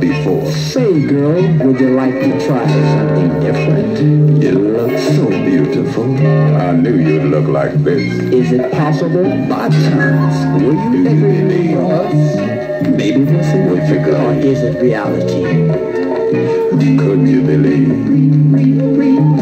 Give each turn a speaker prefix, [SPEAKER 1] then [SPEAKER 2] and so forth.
[SPEAKER 1] Before.
[SPEAKER 2] Say, girl, would you like to try something different?
[SPEAKER 1] You look so beautiful. I knew you'd look like this.
[SPEAKER 2] Is it possible, by chance, will you ever remember us? Maybe this is
[SPEAKER 1] what you
[SPEAKER 2] got.
[SPEAKER 1] Or
[SPEAKER 2] is it reality?
[SPEAKER 1] Could you believe?